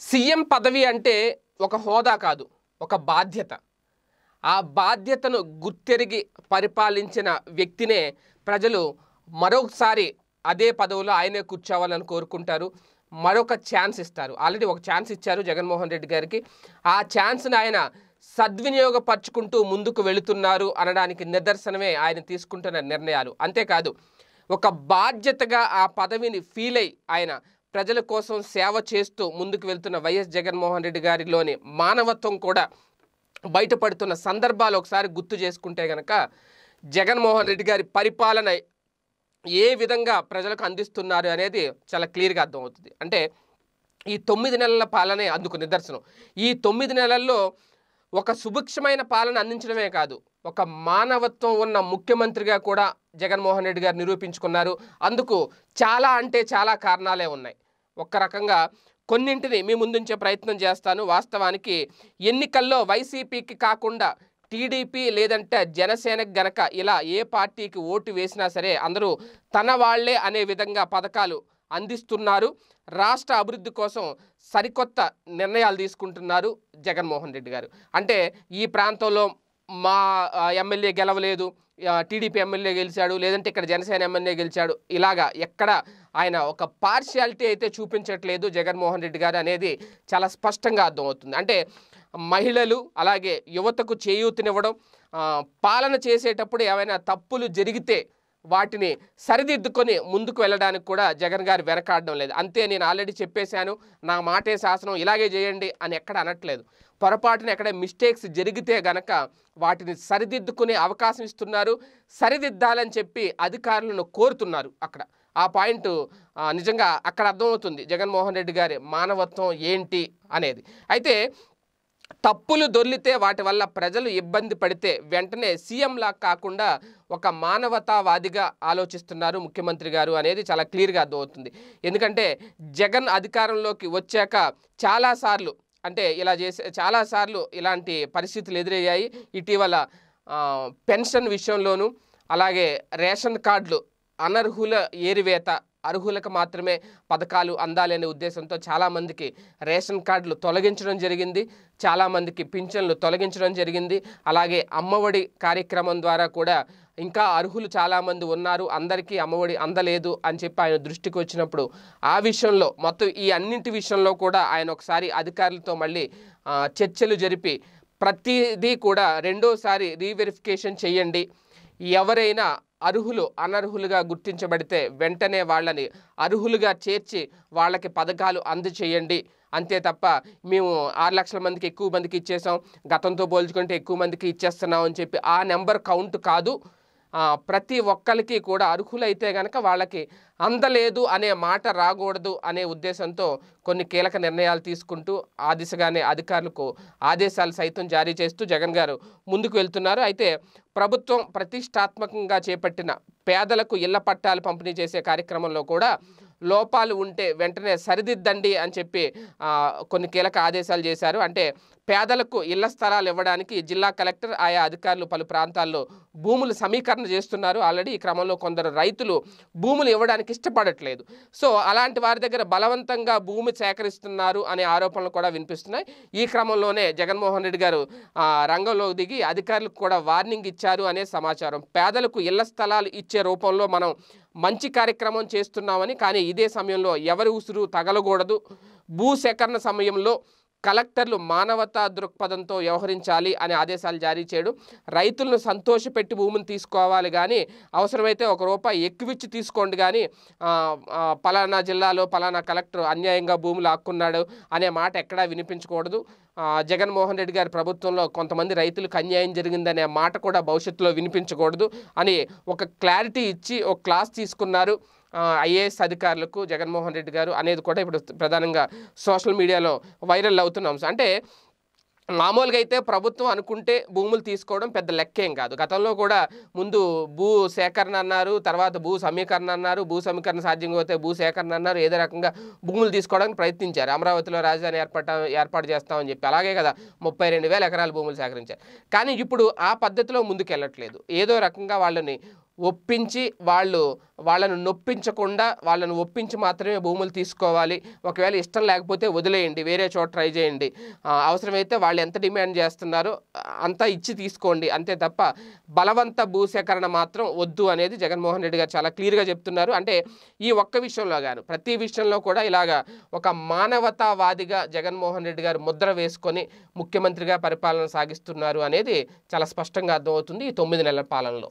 CM పదవి అంటే ఒక హోదా కాదు ఒక బాధ్యత. ఆ బాధ్యతను గుర్తెరిగి పరిపాలించిన వ్యక్తినే ప్రజలు మరొకసారి అదే పదవిలో ఆయనే కూర్చోవాలని కోరుకుంటారు. మరొక ఛాన్స్ ఇస్తారు. ఆల్రెడీ ఒక ఛాన్స్ ఇచ్చారు జగన్మోహన్ రెడ్డి గారికి. ఆ ఛాన్స్ని ఆయన సద్వినియోగపరుచుకుంటూ ముందుకు వెళుతున్నారు అనడానికి నిదర్శనమే ఆయన తీసుకుంటున్న నిర్ణయాలు. అంతేకాదు ఒక బాధ్యతగా ఆ పదవిని ఫీల్ అయి ఆయన ప్రజల కోసం సేవ చేస్తూ ముందుకు వెళ్తున్న వైఎస్ జగన్మోహన్ రెడ్డి గారిలోని మానవత్వం కూడా బయటపడుతున్న సందర్భాలు ఒకసారి గుర్తు చేసుకుంటే గనక జగన్మోహన్ రెడ్డి గారి పరిపాలన ఏ విధంగా ప్రజలకు అందిస్తున్నారు అనేది చాలా క్లియర్గా అర్థమవుతుంది. అంటే ఈ తొమ్మిది నెలల పాలనే అందుకు నిదర్శనం. ఈ తొమ్మిది నెలల్లో ఒక సుభిక్షమైన పాలన అందించడమే కాదు ఒక మానవత్వం ఉన్న ముఖ్యమంత్రిగా కూడా జగన్మోహన్ రెడ్డి గారు నిరూపించుకున్నారు. అందుకు చాలా అంటే చాలా కారణాలే ఉన్నాయి. ఒక రకంగా కొన్నింటిని మీ ముందుంచే ప్రయత్నం చేస్తాను. వాస్తవానికి ఎన్నికల్లో వైసీపీకి కాకుండా టీడీపీ లేదంటే జనసేనకు గనక ఇలా ఏ పార్టీకి ఓటు వేసినా సరే అందరూ తన వాళ్ళే అనే విధంగా పథకాలు అందిస్తున్నారు. రాష్ట్ర అభివృద్ధి కోసం సరికొత్త నిర్ణయాలు తీసుకుంటున్నారు జగన్మోహన్ రెడ్డి గారు. అంటే ఈ ప్రాంతంలో మా ఎమ్మెల్యే గెలవలేదు టీడీపీ ఎమ్మెల్యే గెలిచాడు లేదంటే ఇక్కడ జనసేన ఎమ్మెల్యే గెలిచాడు ఇలాగా ఎక్కడ ఆయన ఒక పార్షియాలిటీ అయితే చూపించట్లేదు జగన్మోహన్ రెడ్డి గారు అనేది చాలా స్పష్టంగా అర్థమవుతుంది. అంటే మహిళలు అలాగే యువతకు చేయూతనివ్వడం పాలన చేసేటప్పుడు ఏమైనా తప్పులు జరిగితే వాటిని సరిదిద్దుకొని ముందుకు వెళ్ళడానికి కూడా జగన్ గారు వెనకాడడం లేదు. అంతే నేను ఆల్రెడీ చెప్పేశాను నా మాటే శాసనం ఇలాగే చేయండి అని ఎక్కడ అనట్లేదు. పొరపాటున ఎక్కడ మిస్టేక్స్ జరిగితే గనక వాటిని సరిదిద్దుకునే అవకాశం ఇస్తున్నారు. సరిదిద్దాలని చెప్పి అధికారులను కోరుతున్నారు అక్కడ. ఆ పాయింట్ నిజంగా అక్కడ అర్థమవుతుంది జగన్మోహన్ రెడ్డి గారి మానవత్వం ఏంటి అనేది. అయితే తప్పులు దొర్లితే వాటి వల్ల ప్రజలు ఇబ్బంది పడితే వెంటనే సీఎంలా కాకుండా ఒక మానవతావాదిగా ఆలోచిస్తున్నారు ముఖ్యమంత్రి గారు అనేది చాలా క్లియర్గా అర్థమవుతుంది. ఎందుకంటే జగన్ అధికారంలోకి వచ్చాక చాలాసార్లు అంటే ఇలా చేసే చాలాసార్లు ఇలాంటి పరిస్థితులు ఎదురయ్యాయి. ఇటీవల పెన్షన్ విషయంలోనూ అలాగే రేషన్ కార్డులు అనర్హుల ఏరివేత అర్హులకు మాత్రమే పథకాలు అందాలనే ఉద్దేశంతో చాలామందికి రేషన్ కార్డులు తొలగించడం జరిగింది. చాలామందికి పింఛన్లు తొలగించడం జరిగింది. అలాగే అమ్మఒడి కార్యక్రమం ద్వారా కూడా ఇంకా అర్హులు చాలామంది ఉన్నారు. అందరికీ అమ్మఒడి అందలేదు అని చెప్పి ఆయన దృష్టికి వచ్చినప్పుడు ఆ విషయంలో మొత్తం ఈ అన్నింటి విషయంలో కూడా ఆయన ఒకసారి అధికారులతో మళ్ళీ చర్చలు జరిపి ప్రతిదీ కూడా రెండోసారి రీవెరిఫికేషన్ చేయండి. ఎవరైనా అర్హులు అనర్హులుగా గుర్తించబడితే వెంటనే వాళ్ళని అర్హులుగా చేర్చి వాళ్ళకి పథకాలు అందచేయండి అంతే తప్ప మేము ఆరు లక్షల మందికి ఎక్కువ మందికి ఇచ్చేసాం గతంతో పోల్చుకుంటే ఎక్కువ మందికి ఇచ్చేస్తున్నాం అని చెప్పి ఆ నెంబర్ కౌంట్ కాదు. ప్రతి ఒక్కరికి కూడా అర్హులైతే కనుక వాళ్ళకి అందలేదు అనే మాట రాకూడదు అనే ఉద్దేశంతో కొన్ని కీలక నిర్ణయాలు తీసుకుంటూ ఆ దిశగానే అధికారులకు ఆదేశాలు సైతం జారీ చేస్తూ జగన్ గారు ముందుకు వెళ్తున్నారు. అయితే ప్రభుత్వం ప్రతిష్టాత్మకంగా చేపట్టిన పేదలకు ఇళ్ళ పట్టాలు పంపిణీ చేసే కార్యక్రమంలో కూడా లోపాలు ఉంటే వెంటనే సరిదిద్దండి అని చెప్పి కొన్ని కీలక ఆదేశాలు చేశారు. అంటే పేదలకు ఇళ్ళ స్థలాలు ఇవ్వడానికి జిల్లా కలెక్టర్ ఆయా అధికారులు పలు ప్రాంతాల్లో భూములు సమీకరణ చేస్తున్నారు. ఆల్రెడీ ఈ క్రమంలో కొందరు రైతులు భూములు ఇవ్వడానికి ఇష్టపడట్లేదు. సో అలాంటి వారి దగ్గర బలవంతంగా భూమి సేకరిస్తున్నారు అనే ఆరోపణలు కూడా వినిపిస్తున్నాయి. ఈ క్రమంలోనే జగన్మోహన్ రెడ్డి గారు రంగంలో రంగంలోకి దిగి అధికారులకు కూడా వార్నింగ్ ఇచ్చారు అనే సమాచారం. పేదలకు ఇళ్ళ స్థలాలు ఇచ్చే రూపంలో మనం మంచి కార్యక్రమం చేస్తున్నామని కానీ ఇదే సమయంలో ఎవరి ఉసురు తగలకూడదు. భూ సేకరణ సమయంలో కలెక్టర్లు మానవతా దృక్పథంతో వ్యవహరించాలి అనే ఆదేశాలు జారీ చేయడం రైతులను సంతోషపెట్టి భూమిని తీసుకోవాలి కానీ అవసరమైతే ఒక రూపాయి ఎక్కువిచ్చి తీసుకోండి కానీ పలానా జిల్లాలో పలానా కలెక్టర్ అన్యాయంగా భూములు ఆక్కున్నాడు అనే మాట ఎక్కడా వినిపించకూడదు. జగన్మోహన్ రెడ్డి గారి ప్రభుత్వంలో కొంతమంది రైతులకు అన్యాయం జరిగిందనే మాట కూడా భవిష్యత్తులో వినిపించకూడదు అని ఒక క్లారిటీ ఇచ్చి ఒక క్లాస్ తీసుకున్నారు. ఐఏఎస్ అధికారులకు జగన్మోహన్ రెడ్డి గారు అనేది కూడా ఇప్పుడు ప్రధానంగా సోషల్ మీడియాలో వైరల్ అవుతున్న. అంశం అంటే మామూలుగా అయితే ప్రభుత్వం అనుకుంటే భూములు తీసుకోవడం పెద్ద లెక్కేం కాదు. గతంలో కూడా ముందు భూ సేకరణ అన్నారు తర్వాత భూ సమీకరణ అన్నారు భూ సమీకరణ సాధ్యం పోతే భూ సేకరణ అన్నారు ఏదో రకంగా భూములు తీసుకోవడానికి ప్రయత్నించారు. అమరావతిలో రాజధాని ఏర్పాటు ఏర్పాటు చేస్తామని చెప్పి అలాగే కదా ముప్పై రెండు వేల ఎకరాల భూములు సేకరించారు. కానీ ఇప్పుడు ఆ పద్ధతిలో ముందుకెళ్ళట్లేదు. ఏదో రకంగా వాళ్ళని ఒప్పించి వాళ్ళు వాళ్ళను నొప్పించకుండా వాళ్ళను ఒప్పించి మాత్రమే భూములు తీసుకోవాలి. ఒకవేళ ఇష్టం లేకపోతే వదిలేయండి వేరే చోట ట్రై చేయండి. అవసరమైతే వాళ్ళు ఎంత డిమాండ్ చేస్తున్నారో అంతా ఇచ్చి తీసుకోండి. అంతే తప్ప బలవంత భూసేకరణ మాత్రం వద్దు అనేది జగన్మోహన్ రెడ్డి గారు చాలా క్లియర్గా చెప్తున్నారు. అంటే ఈ ఒక్క విషయంలో గాను ప్రతి విషయంలో కూడా ఇలాగా ఒక మానవతావాదిగా జగన్మోహన్ రెడ్డి గారు ముద్ర వేసుకొని ముఖ్యమంత్రిగా పరిపాలన సాగిస్తున్నారు అనేది చాలా స్పష్టంగా అర్థమవుతుంది ఈ తొమ్మిది నెలల పాలనలో.